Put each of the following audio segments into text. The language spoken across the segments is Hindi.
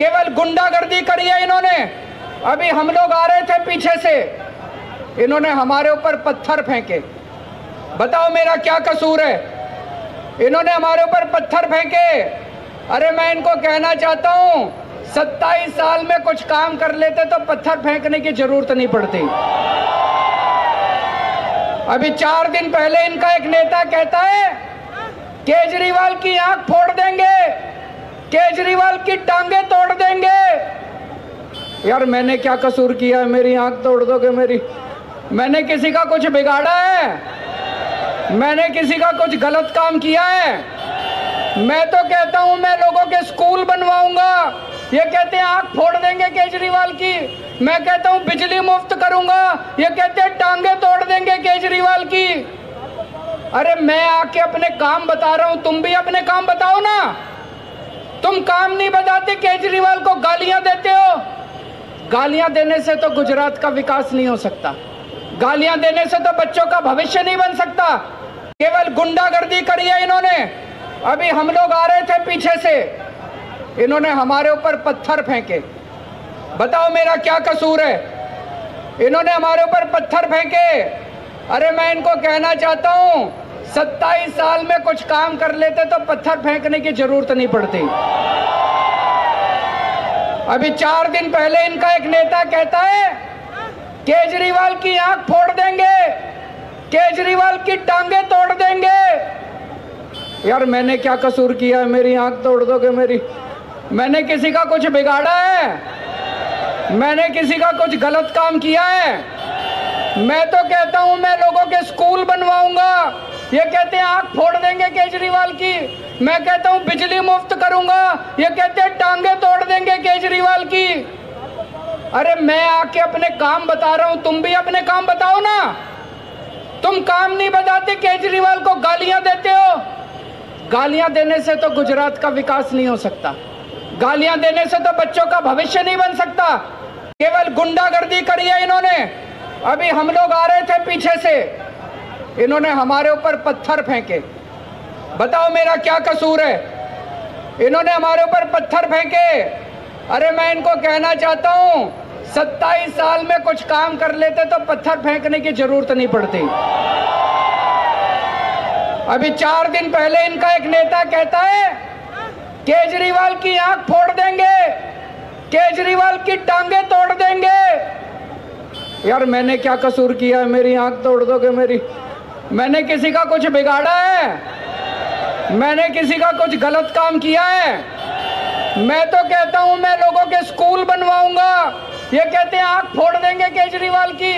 केवल गुंडागर्दी करी है इन्होंने। अभी हम लोग आ रहे थे पीछे से। इन्होंने हमारे ऊपर पत्थर फेंके। बताओ मेरा क्या कसूर है? इन्होंने हमारे ऊपर पत्थर फेंके। अरे मैं इनको कहना चाहता हूँ, सत्ताईस साल में कुछ काम कर लेते तो पत्थर फेंकने की ज़रूरत नहीं पड़ती। अभी चार दिन पहले इनका एक नेता कहता है, केजरीवाल की आँख फोड़ देंगे। केजरीवाल की टांगे तोड़ देंगे। यार, मैंने क्या कसूर किया है? मेरी आँख तोड़ दोगे मेरी? मैंने किसी का कुछ बिगाड़ा है? मैंने किसी का कुछ गलत काम किया है? मैं तो कहता हूँ, मैं लोगों के स्कूल बनवाऊँगा। ये कहते हैं, आँख फोड़ देंगे केजरीवाल की। मैं कहता हूँ, बिजली मुफ़्त करूँगा। ये कहते हैं, टांगे तोड़ देंगे केजरीवाल की। अरे, मैं आके अपने काम बता रहा हूँ। तुम भी अपने काम बताओ ना। तुम काम नहीं बताते केजरीवाल को गालियाँ देते हो। गालियाँ देने से तो गुजरात का विकास नहीं हो सकता। गालियाँ देने से तो बच्चों का भविष्य नहीं बन सकता। केवल गुंडागर्दी करी है इन्होंने। अभी हम लोग आ रहे थे पीछे से। इन्होंने हमारे ऊपर पत्थर फेंके। बताओ मेरा क्या कसूर है? इन्होंने हमारे ऊपर पत्थर फेंके। अरे मैं इनको कहना चाहता हूँ सत्ताईस साल में कुछ काम कर लेते तो पत्थर फेंकने की ज़रूरत नहीं पड़ती। अभी चार दिन पहले इनका एक नेता कहता है, केजरीवाल की आँख फोड़ देंगे, केजरीवाल की टांगे तोड़ देंगे। यार, मैंने क्या कसूर किया है? मेरी आँख तोड़ दोगे मेरी? मैंने किसी का कुछ बिगाड़ा है? मैंने किसी का कुछ गलत काम किया है? मैं तो कहता हूँ, मैं ये कहते हैं आँख फोड़ देंगे केजरीवाल की। मैं कहता हूँ, बिजली मुफ़्त करूँगा। ये कहते हैं, टांगे तोड़ देंगे केजरीवाल की। अरे मैं आके अपने काम बता रहा हूँ, तुम भी अपने काम बताओ ना। तुम काम नहीं बताते, केजरीवाल को गालियाँ देते हो। गालियाँ देने से तो गुजरात का विकास नहीं हो सकता। गालियाँ देने से तो बच्चों का भविष्य नहीं बन सकता। केवल गुंडागर्दी करी है इन्होंने। अभी हम लोग आ रहे थे पीछे से। इन्होंने हमारे ऊपर पत्थर फेंके। बताओ मेरा क्या कसूर है? इन्होंने हमारे ऊपर पत्थर फेंके। अरे मैं इनको कहना चाहता हूँ, सत्ताईस साल में कुछ काम कर लेते तो पत्थर फेंकने की ज़रूरत नहीं पड़ती। अभी चार दिन पहले इनका एक नेता कहता है, केजरीवाल की आँख फोड़ देंगे, केजरीवाल की टांगे तोड़ देंगे। यार मैंने क्या कसूर किया है? मेरी आँख तोड़ दोगे मेरी? मैंने किसी का कुछ बिगाड़ा है। मैंने किसी का कुछ गलत काम किया है। मैं तो कहता हूँ, मैं लोगों के स्कूल बनवाऊँगा। ये कहते हैं आँख फोड़ देंगे केजरीवाल की।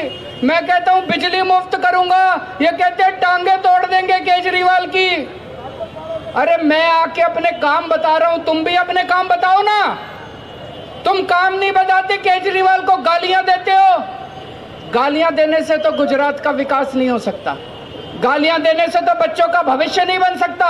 मैं कहता हूँ, बिजली मुफ़्त करूँगा। ये कहते हैं, टांगे तोड़ देंगे केजरीवाल की। अरे मैं आके अपने काम बता रहा हूँ, तुम भी अपने काम बताओ ना। तुम काम नहीं बताते, केजरीवाल को गालियाँ देते हो। गालियाँ देने से तो गुजरात का विकास नहीं हो सकता। गालियाँ देने से तो बच्चों का भविष्य नहीं बन सकता।